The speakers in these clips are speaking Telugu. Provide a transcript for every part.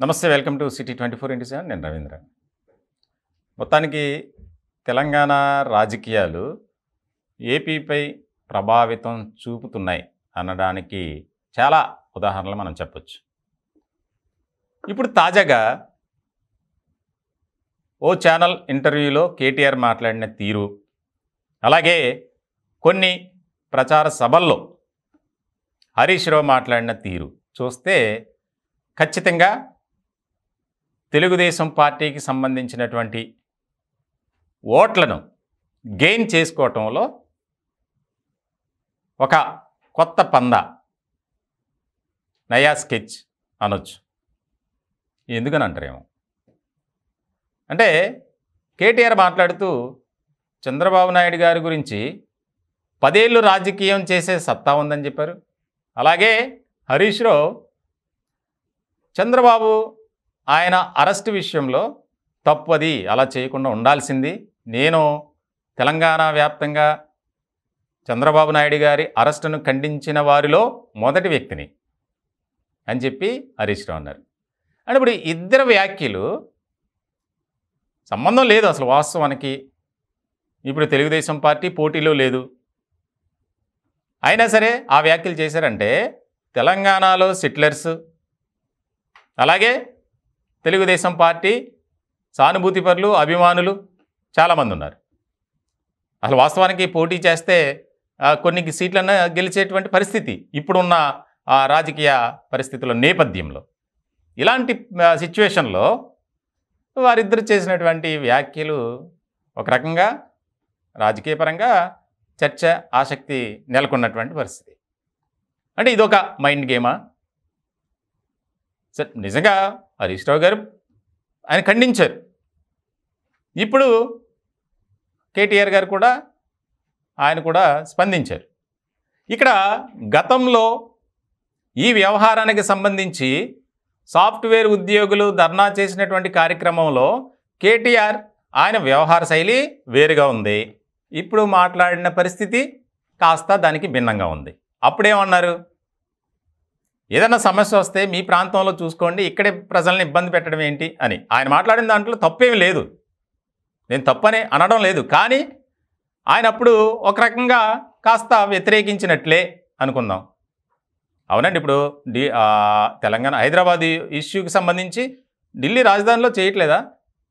నమస్తే welcome to city twenty four into seven. నేను రవీంద్ర. మొత్తానికి తెలంగాణ రాజకీయాలు ఏపీపై ప్రభావితం చూపుతున్నాయి అనడానికి చాలా ఉదాహరణలు మనం చెప్పచ్చు. ఇప్పుడు తాజాగా ఓ ఛానల్ ఇంటర్వ్యూలో కేటీఆర్ మాట్లాడిన తీరు అలాగే కొన్ని ప్రచార సభల్లో హరీష్ రావు మాట్లాడిన తీరు చూస్తే ఖచ్చితంగా తెలుగుదేశం పార్టీకి సంబంధించినటువంటి ఓట్లను గెయిన్ చేసుకోవటంలో ఒక కొత్త పంద నయా స్కెచ్ అనొచ్చు. ఎందుకని అంటారేమో? అంటే కేటీఆర్ మాట్లాడుతూ చంద్రబాబు నాయుడు గారి గురించి పదేళ్ళు రాజకీయం చేసే సత్తా ఉందని చెప్పారు. అలాగే హరీష్ రావు చంద్రబాబు ఆయన అరెస్ట్ విషయంలో తప్పది అలా చేయకుండా ఉండాల్సింది. నేను తెలంగాణ వ్యాప్తంగా చంద్రబాబు నాయుడు గారి అరెస్టును ఖండించిన వారిలో మొదటి వ్యక్తిని అని చెప్పి హరీష్ రావు అన్నారు. అంటే ఇప్పుడు ఇద్దరు వ్యాఖ్యలు సంబంధం లేదు అసలు వాస్తవానికి. ఇప్పుడు తెలుగుదేశం పార్టీ పోటీలో లేదు. అయినా సరే ఆ వ్యాఖ్యలు చేశారంటే తెలంగాణలో సిట్లర్స్ అలాగే తెలుగుదేశం పార్టీ సానుభూతిపరులు అభిమానులు చాలామంది ఉన్నారు అసలు వాస్తవానికి పోటీ చేస్తే కొన్ని సీట్లన్నా గెలిచేటువంటి పరిస్థితి ఇప్పుడున్న ఆ రాజకీయ పరిస్థితుల నేపథ్యంలో. ఇలాంటి సిచ్యువేషన్లో వారిద్దరు చేసినటువంటి వ్యాఖ్యలు ఒక రకంగా రాజకీయపరంగా చర్చ ఆసక్తి నెలకొన్నటువంటి పరిస్థితి. అంటే ఇదొక మైండ్ గేమా? సరే నిజంగా హరీష్ రావు గారు ఆయన ఖండించారు. ఇప్పుడు కేటీఆర్ గారు కూడా ఆయన కూడా స్పందించారు. ఇక్కడ గతంలో ఈ వ్యవహారానికి సంబంధించి సాఫ్ట్వేర్ ఉద్యోగులు ధర్నా చేసినటువంటి కార్యక్రమంలో కేటీఆర్ ఆయన వ్యవహార శైలి వేరుగా ఉంది. ఇప్పుడు మాట్లాడిన పరిస్థితి కాస్త దానికి భిన్నంగా ఉంది. అప్పుడేమన్నారు? ఏదైనా సమస్య వస్తే మీ ప్రాంతంలో చూసుకోండి ఇక్కడే ప్రజల్ని ఇబ్బంది పెట్టడం ఏంటి అని. ఆయన మాట్లాడిన దాంట్లో తప్పేమీ లేదు. నేను తప్పని అనడం లేదు. కానీ ఆయన అప్పుడు ఒక రకంగా కాస్త వ్యతిరేకించినట్లే అనుకుందాం. అవునండి ఇప్పుడు డి తెలంగాణ హైదరాబాద్ ఇష్యూకి సంబంధించి ఢిల్లీ రాజధానిలో చేయట్లేదా?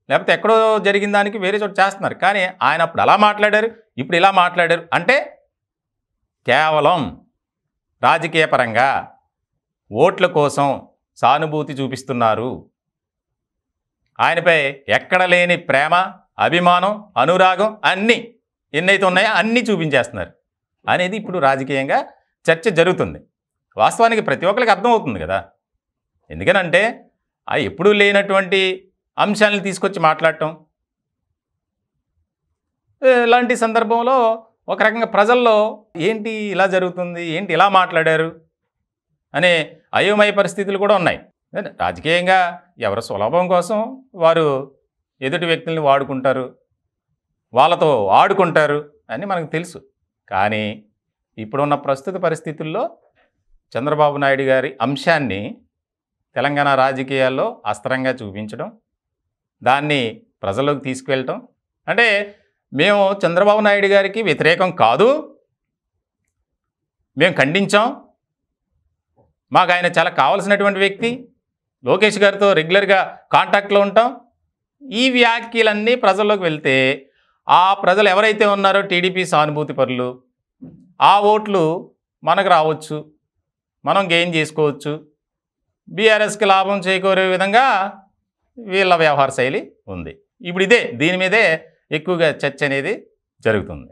లేకపోతే ఎక్కడో జరిగిన దానికి వేరే చోట చేస్తున్నారు. కానీ ఆయన అప్పుడు అలా మాట్లాడారు ఇప్పుడు ఇలా మాట్లాడారు. అంటే కేవలం రాజకీయ పరంగా ఓట్ల కోసం సానుభూతి చూపిస్తున్నారు. ఆయనపై ఎక్కడ లేని ప్రేమ అభిమానం అనురాగం అన్నీ ఎన్నైతే ఉన్నాయో అన్నీ చూపించేస్తున్నారు. అనేది ఇప్పుడు రాజకీయంగా చర్చ జరుగుతుంది. వాస్తవానికి ప్రతి ఒక్కరికి అర్థమవుతుంది కదా. ఎందుకనంటే ఆ ఎప్పుడూ లేనటువంటి అంశాలను తీసుకొచ్చి మాట్లాడటం ఇలాంటి సందర్భంలో ఒక రకంగా ప్రజల్లో ఏంటి ఇలా జరుగుతుంది ఏంటి ఇలా మాట్లాడారు అనే అయోమయ పరిస్థితులు కూడా ఉన్నాయి. రాజకీయంగా ఎవరి సులభం కోసం వారు ఎదుటి వ్యక్తుల్ని వాడుకుంటారు వాళ్ళతో ఆడుకుంటారు అని మనకు తెలుసు. కానీ ఇప్పుడున్న ప్రస్తుత పరిస్థితుల్లో చంద్రబాబు నాయుడు గారి అంశాన్ని తెలంగాణ రాజకీయాల్లో అస్త్రంగా చూపించడం దాన్ని ప్రజల్లోకి తీసుకువెళ్ళటం అంటే మేము చంద్రబాబు నాయుడు గారికి వ్యతిరేకం కాదు. మేము ఖండించాం. మాకు ఆయన చాలా కావాల్సినటువంటి వ్యక్తి. లోకేష్ గారితో రెగ్యులర్గా కాంటాక్ట్లో ఉంటాం. ఈ వ్యాఖ్యలన్నీ ప్రజల్లోకి వెళ్తే ఆ ప్రజలు ఎవరైతే ఉన్నారో టీడీపీ సానుభూతి పరులు ఆ ఓట్లు మనకు రావచ్చు మనం గెయిన్ చేసుకోవచ్చు. బీఆర్ఎస్కి లాభం చేకూరే విధంగా వీళ్ళ వ్యవహార శైలి ఉంది. ఇప్పుడు ఇదే దీని మీదే ఎక్కువగా చర్చ అనేది జరుగుతుంది.